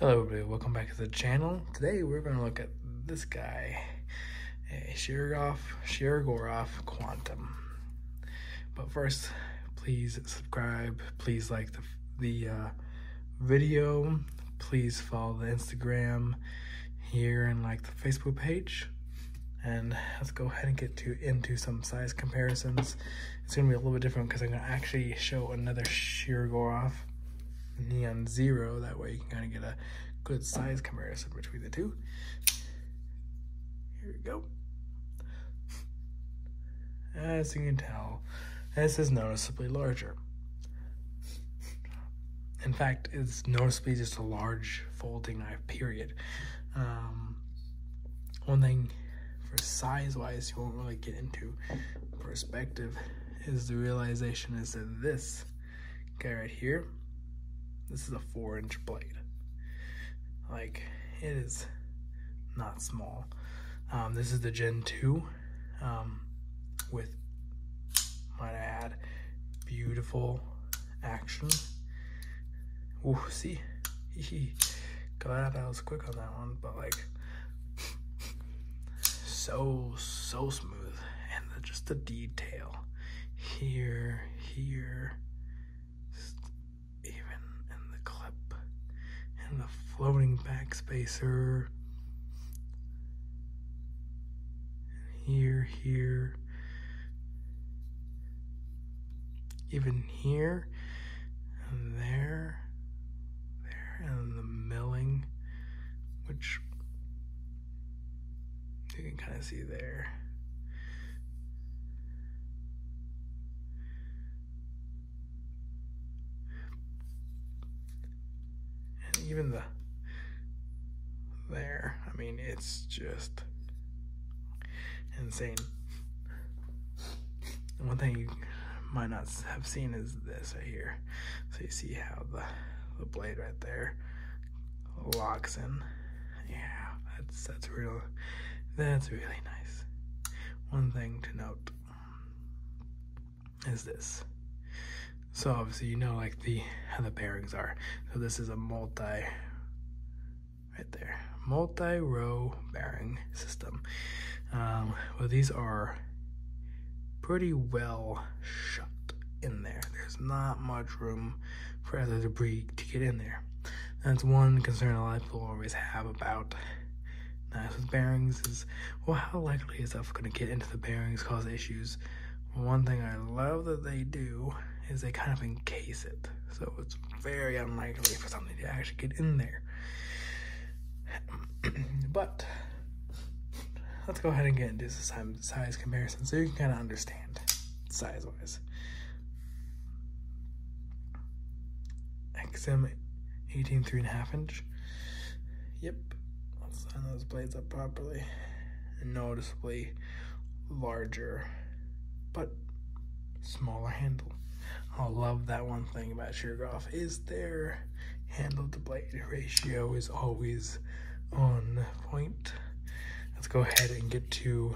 Hello everybody, welcome back to the channel. Today we're going to look at this guy, a Shirogov, Shirogorov Quantum. But first, please subscribe, please like the, the uh, video, please follow the Instagram here and like the Facebook page. And let's go ahead and get to into some size comparisons. It's going to be a little bit different because I'm going to actually show another Shirogorov neon zero that way you can kind of get a good size comparison between the two. Here we go. As you can tell this is noticeably larger. In fact it's noticeably just a large folding knife period. Um, one thing for size wise you won't really get into perspective is the realization is that this guy right here this is a four inch blade. Like, it is not small. Um, this is the Gen 2 um, with, might I add, beautiful action. Ooh, see? Glad I was quick on that one, but like, so, so smooth. And the, just the detail here, here, and the floating back spacer. Here, here. Even here, and there, there, and the milling, which you can kind of see there. And even the. I mean, it's just insane. One thing you might not have seen is this right here. So you see how the, the blade right there locks in. Yeah, that's that's real. That's really nice. One thing to note is this. So obviously you know like the how the bearings are. So this is a multi right there, multi-row bearing system. Um, well, these are pretty well shut in there. There's not much room for other debris to get in there. That's one concern a lot of people always have about knives with bearings is, well, how likely is stuff going to get into the bearings, cause issues? One thing I love that they do is they kind of encase it. So it's very unlikely for something to actually get in there. but let's go ahead and get into some size comparison so you can kind of understand size-wise. XM 18 three and a half inch. Yep, let's line those blades up properly. Noticeably larger, but smaller handle. I love that one thing about Shirogorov is their handle to blade ratio is always on point. Let's go ahead and get to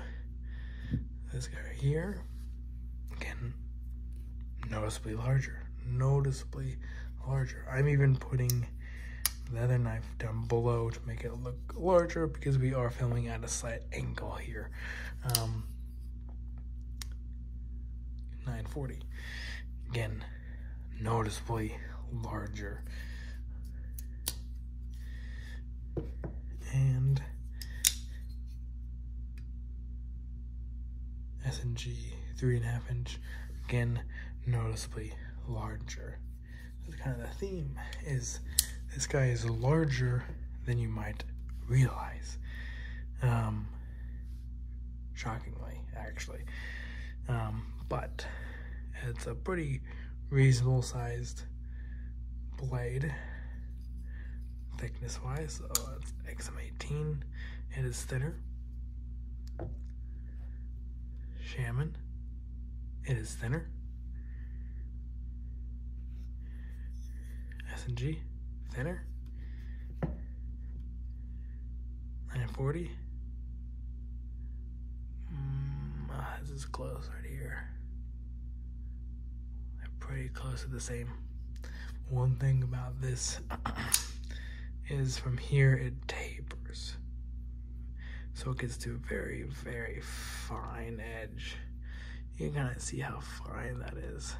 this guy right here. Again, noticeably larger, noticeably larger. I'm even putting the other knife down below to make it look larger because we are filming at a slight angle here. Um, 940 again noticeably larger and SNG three and a half inch again noticeably larger. That's kind of the theme is this guy is larger than you might realize. Um, shockingly actually. Um, but it's a pretty reasonable sized blade thickness wise. So it's XM18. It is thinner. Shaman. It is thinner. SNG. Thinner. 940. Mm, ah, this is close right here They're pretty close to the same. One thing about this is from here it tapers. So it gets to a very, very fine edge. You can kind of see how fine that is.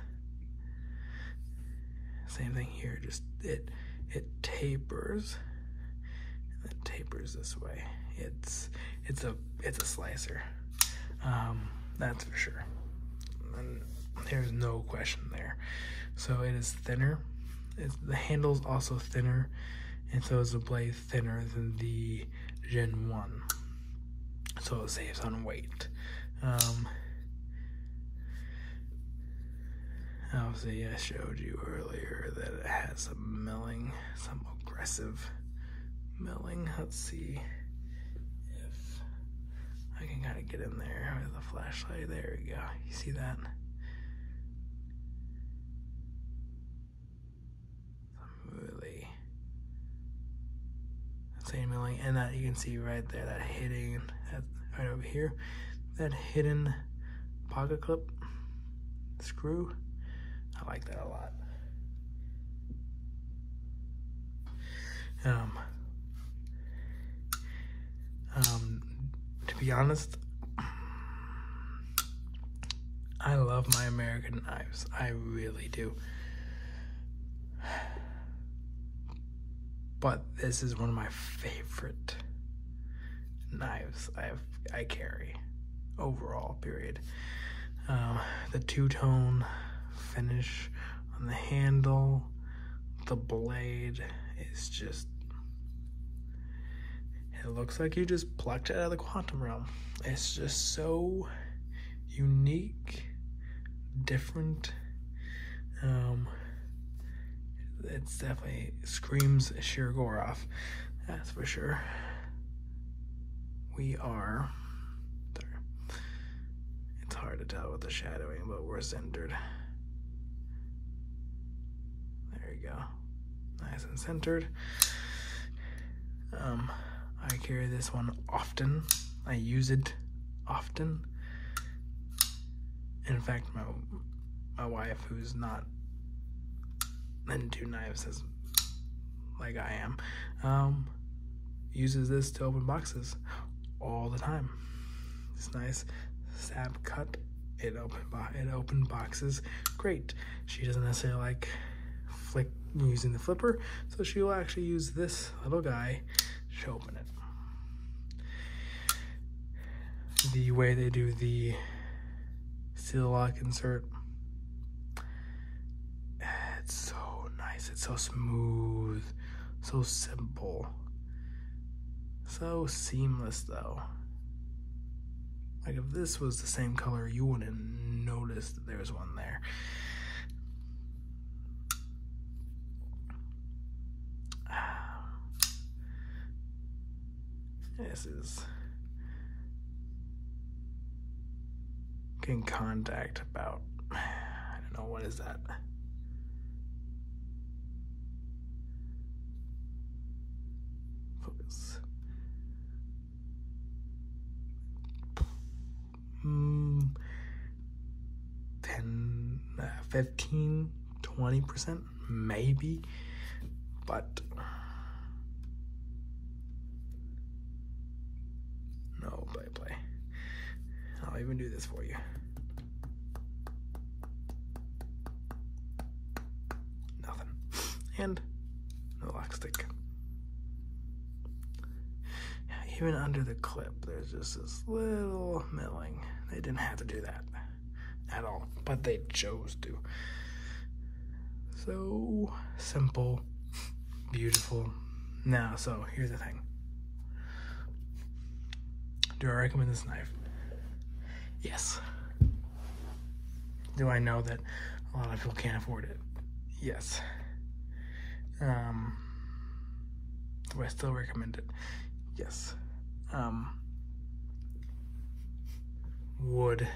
Same thing here, just it it tapers and then tapers this way. It's it's a it's a slicer. Um, that's for sure. And there's no question there. So it is thinner. It's, the handle's also thinner, and so is the blade thinner than the Gen 1. So it saves on weight. Um, obviously, I showed you earlier that it has some milling, some aggressive milling. Let's see if I can kind of get in there with the flashlight. There we go. You see that? Really same milling, and that you can see right there that that right over here, that hidden pocket clip screw. I like that a lot. Um, um, to be honest, I love my American knives. I really do. But this is one of my favorite knives I have I carry overall. Period. Um, the two tone finish on the handle, the blade is just it looks like you just plucked it out of the quantum realm. It's just so unique, different. Um, it's definitely screams Shirogorov, that's for sure. We are. Sorry. It's hard to tell with the shadowing, but we're centered. There you go. Nice and centered. Um, I carry this one often. I use it often. In fact, my my wife, who's not into knives as like I am, um, uses this to open boxes all the time. It's nice stab cut. It open it open boxes. Great. She doesn't necessarily like flick using the flipper, so she will actually use this little guy to open it. The way they do the seal lock insert, it's so It's so smooth, so simple, so seamless though. Like if this was the same color, you wouldn't notice that there was one there. This is getting contact about, I don't know, what is that? Focus. Mm, 10, uh, 15, 20%, maybe, but no play play. I'll even do this for you. Nothing. And no lock stick. Even under the clip, there's just this little milling. They didn't have to do that at all, but they chose to. So simple, beautiful. Now, so here's the thing. Do I recommend this knife? Yes. Do I know that a lot of people can't afford it? Yes. Um, do I still recommend it? Yes. Um, would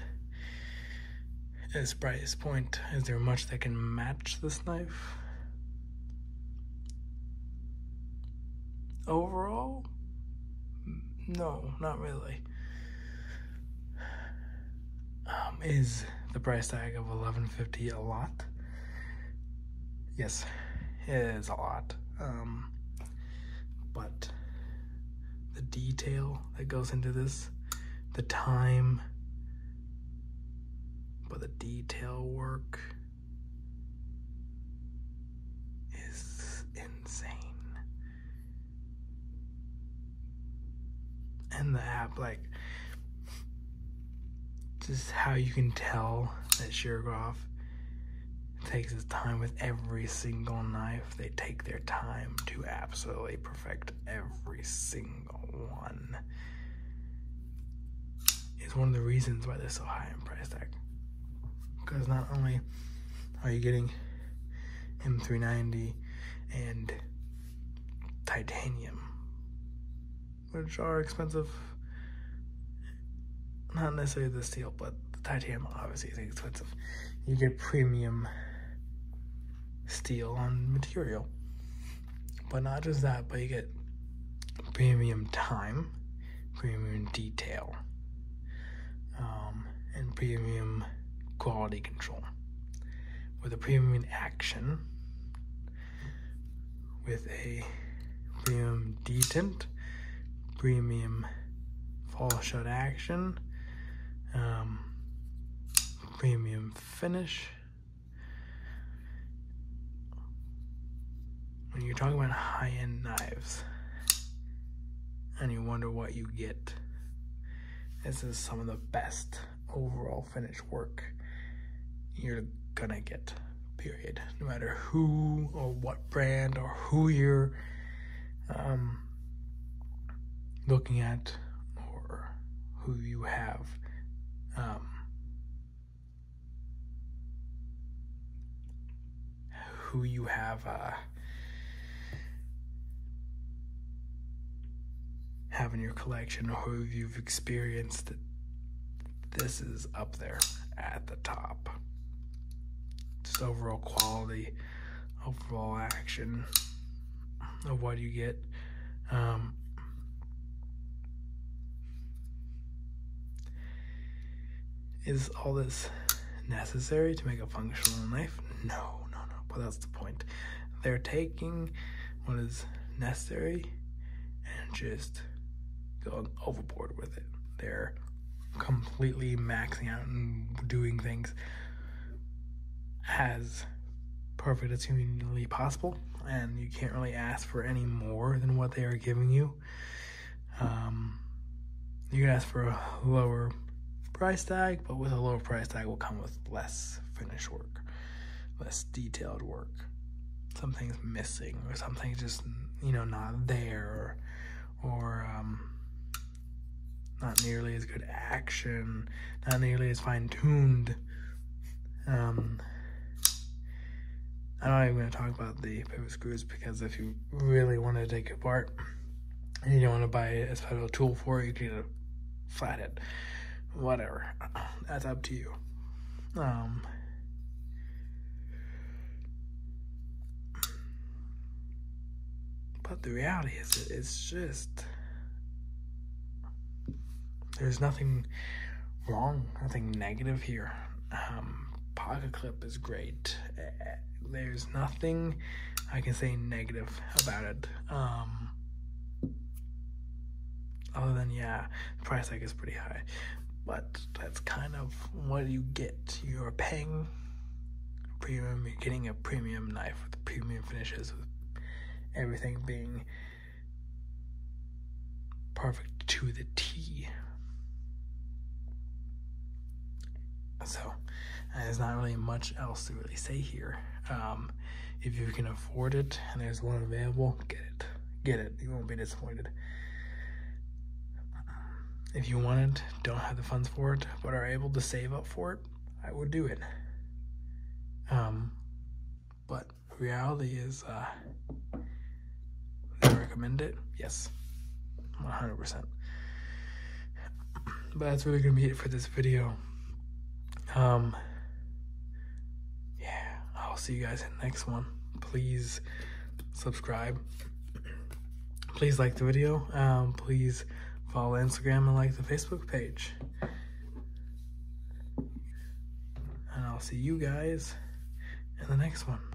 its price point, is there much that can match this knife? Overall, no, not really. Um, is the price tag of 1150 a lot? Yes, it is a lot. Um, but the detail that goes into this, the time, but the detail work is insane. And the app, like, just how you can tell that Shirogov takes his time with every single knife. They take their time to absolutely perfect every single one. Is one of the reasons why they're so high in price tag. Because not only are you getting M390 and titanium, which are expensive, not necessarily the steel, but the titanium obviously is expensive. You get premium steel on material. But not just that, but you get premium time, premium detail, um, and premium quality control. With a premium action, with a premium detent, premium fall shut action, um, premium finish. When you're talking about high-end knives, and you wonder what you get, this is some of the best overall finish work you're gonna get, period. No matter who or what brand or who you're um, looking at or who you have um, who you have uh, have in your collection or who you've experienced this is up there at the top just overall quality overall action of what you get. Um, is all this necessary to make a functional knife? No no no but that's the point. They're taking what is necessary and just going overboard with it. They're completely maxing out and doing things as perfect as humanly possible, and you can't really ask for any more than what they are giving you. Um, you can ask for a lower price tag, but with a lower price tag will come with less finish work, less detailed work. Something's missing, or something's just you know not there, or, or um, not nearly as good action, not nearly as fine tuned. Um, I'm not even going to talk about the pivot screws because if you really want to take it apart and you don't want to buy a special tool for it, you can a flathead. Whatever. That's up to you. Um, but the reality is, it's just there's nothing wrong, nothing negative here. Um, Pocket Clip is great. There's nothing I can say negative about it. Um, other than, yeah, the price tag is pretty high. But that's kind of what you get. You're paying premium, you're getting a premium knife with premium finishes, with everything being perfect to the T. So there's not really much else to really say here. Um, if you can afford it and there's one available, get it. Get it. You won't be disappointed. If you want it, don't have the funds for it, but are able to save up for it, I would do it. Um, but reality is, uh, I recommend it. Yes, 100%. But that's really gonna be it for this video. Um, I'll see you guys in the next one. Please subscribe. Please like the video. Um, please follow Instagram and like the Facebook page. And I'll see you guys in the next one.